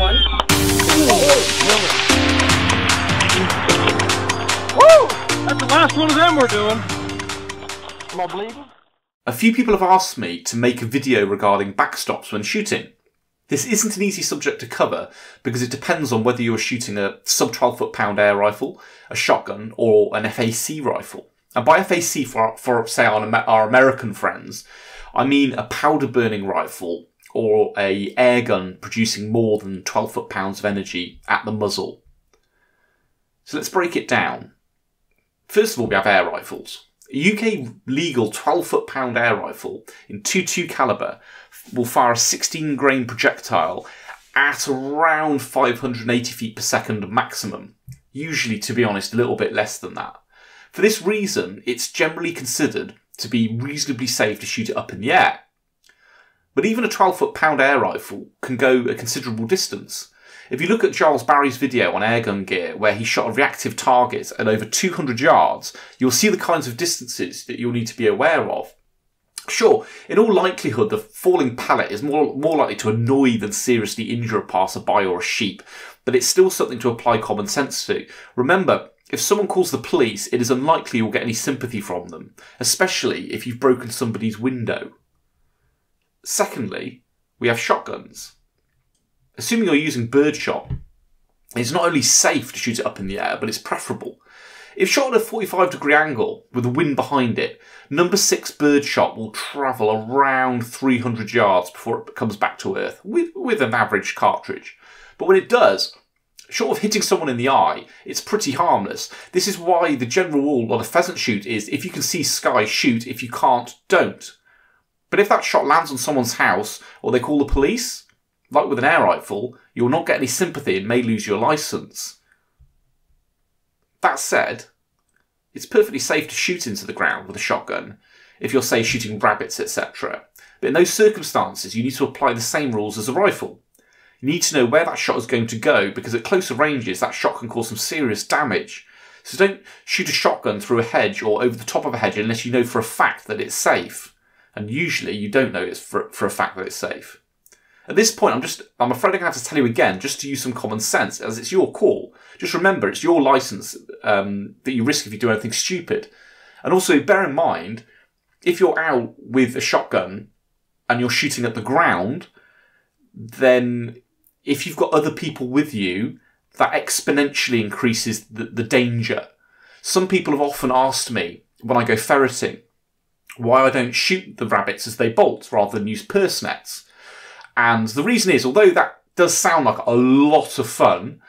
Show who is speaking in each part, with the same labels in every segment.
Speaker 1: one.
Speaker 2: Woo! That's the last one of them we're doing.
Speaker 1: Am I bleeding?
Speaker 3: A few people have asked me to make a video regarding backstops when shooting. This isn't an easy subject to cover because it depends on whether you're shooting a sub 12 foot pound air rifle, a shotgun, or an FAC rifle. And by FAC, for, for say our, our American friends, I mean a powder burning rifle or a air gun producing more than 12 foot pounds of energy at the muzzle. So let's break it down. First of all, we have air rifles. A UK legal 12 foot pound air rifle in 22 caliber will fire a 16 grain projectile at around 580 feet per second maximum. Usually, to be honest, a little bit less than that. For this reason, it's generally considered to be reasonably safe to shoot it up in the air. But even a 12 foot pound air rifle can go a considerable distance. If you look at Charles Barry's video on airgun gear, where he shot a reactive target at over 200 yards, you'll see the kinds of distances that you'll need to be aware of. Sure, in all likelihood, the falling pellet is more, more likely to annoy than seriously injure a passerby or a sheep, but it's still something to apply common sense to. Remember, if someone calls the police, it is unlikely you'll get any sympathy from them, especially if you've broken somebody's window. Secondly, we have shotguns assuming you're using birdshot, it's not only safe to shoot it up in the air, but it's preferable. If shot at a 45 degree angle with the wind behind it, number 6 birdshot will travel around 300 yards before it comes back to earth with, with an average cartridge. But when it does, short of hitting someone in the eye, it's pretty harmless. This is why the general rule on a pheasant shoot is if you can see sky, shoot. If you can't, don't. But if that shot lands on someone's house or they call the police, like with an air rifle, you'll not get any sympathy and may lose your license. That said, it's perfectly safe to shoot into the ground with a shotgun if you're, say, shooting rabbits, etc. But in those circumstances, you need to apply the same rules as a rifle. You need to know where that shot is going to go because at closer ranges, that shot can cause some serious damage. So don't shoot a shotgun through a hedge or over the top of a hedge unless you know for a fact that it's safe. And usually you don't know it's for, for a fact that it's safe. At this point, I'm just, I'm afraid I'm going to have to tell you again, just to use some common sense, as it's your call. Just remember, it's your license um, that you risk if you do anything stupid. And also, bear in mind, if you're out with a shotgun and you're shooting at the ground, then if you've got other people with you, that exponentially increases the, the danger. Some people have often asked me when I go ferreting why I don't shoot the rabbits as they bolt rather than use purse nets. And the reason is, although that does sound like a lot of fun,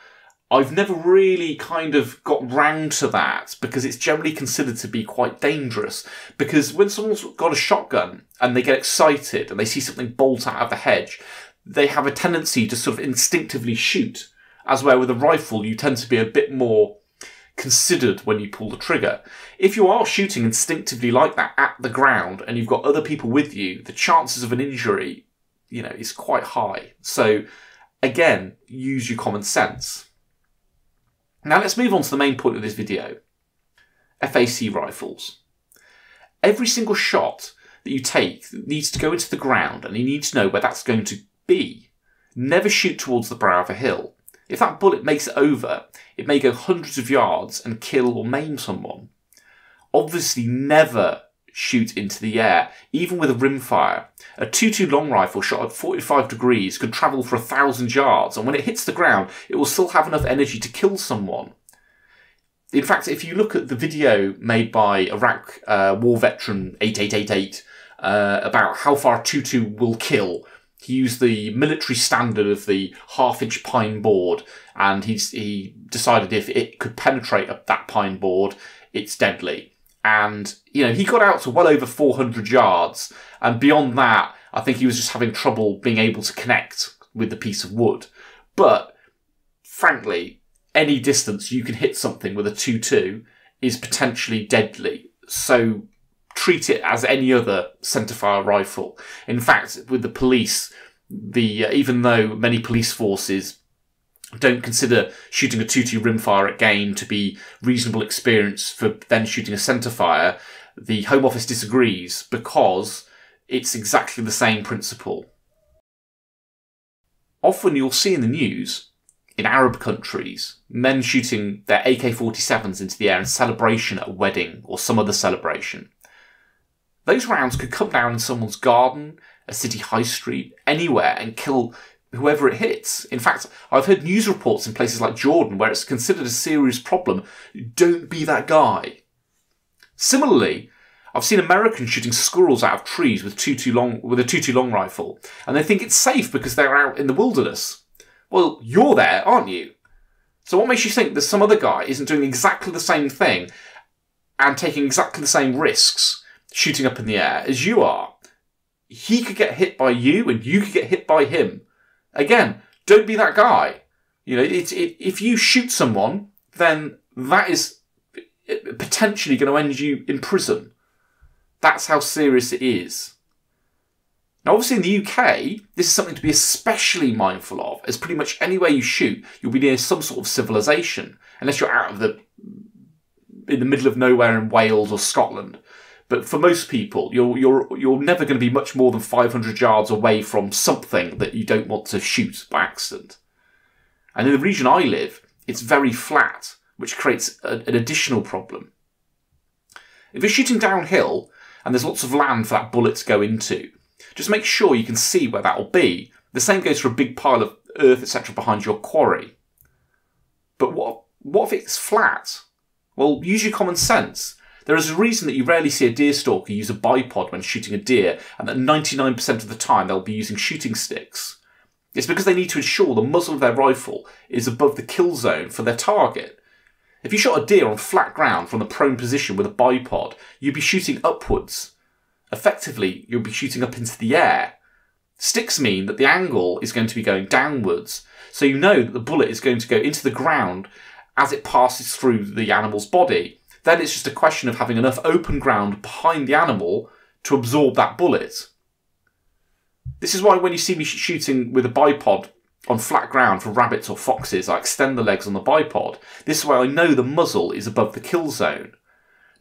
Speaker 3: I've never really kind of got round to that because it's generally considered to be quite dangerous. Because when someone's got a shotgun and they get excited and they see something bolt out of the hedge, they have a tendency to sort of instinctively shoot. As where with a rifle, you tend to be a bit more considered when you pull the trigger. If you are shooting instinctively like that at the ground and you've got other people with you, the chances of an injury you know, is quite high. So again, use your common sense. Now let's move on to the main point of this video. FAC rifles. Every single shot that you take needs to go into the ground and you need to know where that's going to be. Never shoot towards the brow of a hill. If that bullet makes it over, it may go hundreds of yards and kill or maim someone. Obviously never shoot into the air, even with a rimfire. A 2-2 long rifle shot at 45 degrees could travel for a thousand yards, and when it hits the ground, it will still have enough energy to kill someone. In fact, if you look at the video made by Iraq uh, war veteran 8888 uh, about how far a 2-2 will kill, he used the military standard of the half-inch pine board, and he's, he decided if it could penetrate that pine board, it's deadly. And you know he got out to well over 400 yards and beyond that i think he was just having trouble being able to connect with the piece of wood. But frankly any distance you can hit something with a 2-2 is potentially deadly. So treat it as any other centerfire rifle in fact with the police the uh, even though many police forces don't consider shooting a 2-2 rimfire at game to be reasonable experience for then shooting a centerfire, the Home Office disagrees because it's exactly the same principle. often you'll see in the news in Arab countries men shooting their AK 47s into the air in celebration at a wedding or some other celebration. Those rounds could come down in someone's garden, a city high street, anywhere, and kill whoever it hits. In fact, I've heard news reports in places like Jordan where it's considered a serious problem. Don't be that guy. Similarly, I've seen Americans shooting squirrels out of trees with too long with a two too long rifle, and they think it's safe because they're out in the wilderness. Well, you're there, aren't you? So what makes you think that some other guy isn't doing exactly the same thing and taking exactly the same risks shooting up in the air as you are? He could get hit by you and you could get hit by him. Again, don't be that guy. You know, it, it, if you shoot someone, then that is potentially going to end you in prison. That's how serious it is. Now, obviously, in the UK, this is something to be especially mindful of, as pretty much anywhere you shoot, you'll be near some sort of civilization, unless you're out of the in the middle of nowhere in Wales or Scotland. But for most people, you're you're you're never going to be much more than 500 yards away from something that you don't want to shoot by accident. And in the region I live, it's very flat, which creates a, an additional problem. If you're shooting downhill and there's lots of land for that bullet to go into, just make sure you can see where that will be. The same goes for a big pile of earth, etc., behind your quarry. But what what if it's flat? Well, use your common sense. There is a reason that you rarely see a deer stalker use a bipod when shooting a deer, and that 99% of the time they'll be using shooting sticks. It's because they need to ensure the muzzle of their rifle is above the kill zone for their target. If you shot a deer on flat ground from the prone position with a bipod, you'd be shooting upwards. Effectively, you'll be shooting up into the air. Sticks mean that the angle is going to be going downwards, so you know that the bullet is going to go into the ground as it passes through the animal's body. Then it's just a question of having enough open ground behind the animal to absorb that bullet. This is why when you see me shooting with a bipod on flat ground for rabbits or foxes, I extend the legs on the bipod. This way I know the muzzle is above the kill zone.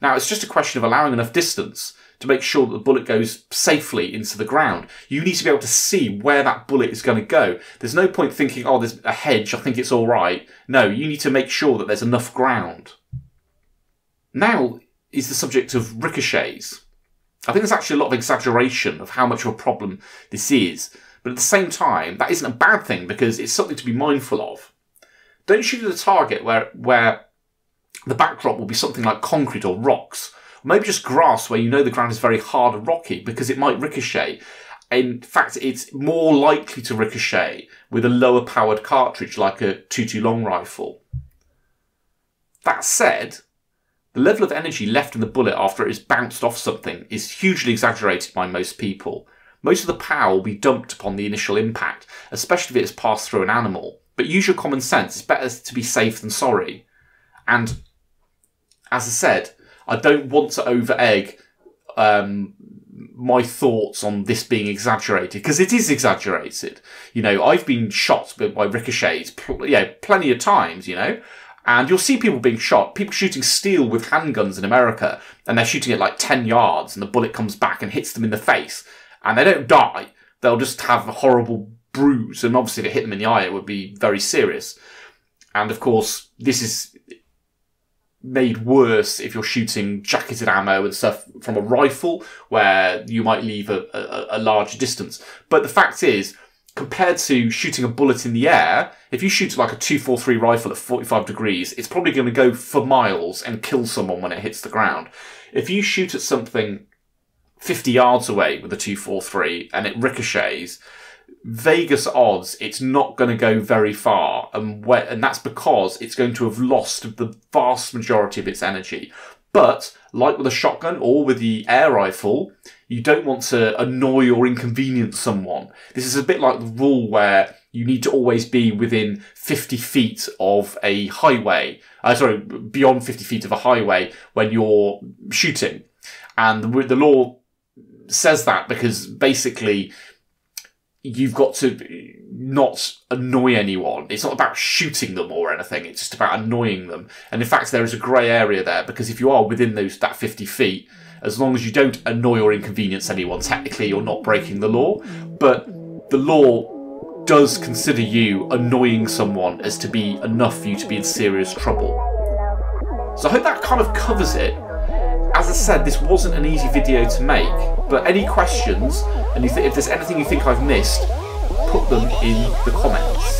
Speaker 3: Now, it's just a question of allowing enough distance to make sure that the bullet goes safely into the ground. You need to be able to see where that bullet is going to go. There's no point thinking, oh, there's a hedge, I think it's all right. No, you need to make sure that there's enough ground. Now is the subject of ricochets. I think there's actually a lot of exaggeration of how much of a problem this is, but at the same time, that isn't a bad thing because it's something to be mindful of. Don't shoot at a target where, where the backdrop will be something like concrete or rocks, maybe just grass where you know the ground is very hard and rocky because it might ricochet. In fact, it's more likely to ricochet with a lower powered cartridge like a 2-2 long rifle. That said, the level of energy left in the bullet after it has bounced off something is hugely exaggerated by most people. Most of the power will be dumped upon the initial impact, especially if it has passed through an animal. But use your common sense, it's better to be safe than sorry. And as I said, I don't want to over egg um, my thoughts on this being exaggerated because it is exaggerated. You know, I've been shot by ricochets, pl- yeah, plenty of times. You know, and you'll see people being shot, people shooting steel with handguns in America, and they're shooting at like 10 yards, and the bullet comes back and hits them in the face, and they don't die. They'll just have a horrible bruise, and obviously if it hit them in the eye, it would be very serious. And of course, this is made worse if you're shooting jacketed ammo and stuff from a rifle, where you might leave a, a, a large distance. But the fact is, compared to shooting a bullet in the air, if you shoot like a 243 rifle at 45 degrees, it's probably going to go for miles and kill someone when it hits the ground. If you shoot at something 50 yards away with a 243 and it ricochets, Vegas odds it's not going to go very far, and where, and that's because it's going to have lost the vast majority of its energy. But like with a shotgun or with the air rifle, you don't want to annoy or inconvenience someone. This is a bit like the rule where you need to always be within 50 feet of a highway. Uh, sorry, beyond 50 feet of a highway when you're shooting. And the, the law says that because basically you've got to not annoy anyone. It's not about shooting them or anything. It's just about annoying them. And in fact, there is a grey area there because if you are within those that 50 feet, as long as you don't annoy or inconvenience anyone, technically you're not breaking the law. But the law does consider you annoying someone as to be enough for you to be in serious trouble. So I hope that kind of covers it. As I said, this wasn't an easy video to make, but any questions, and if there's anything you think I've missed, put them in the comments.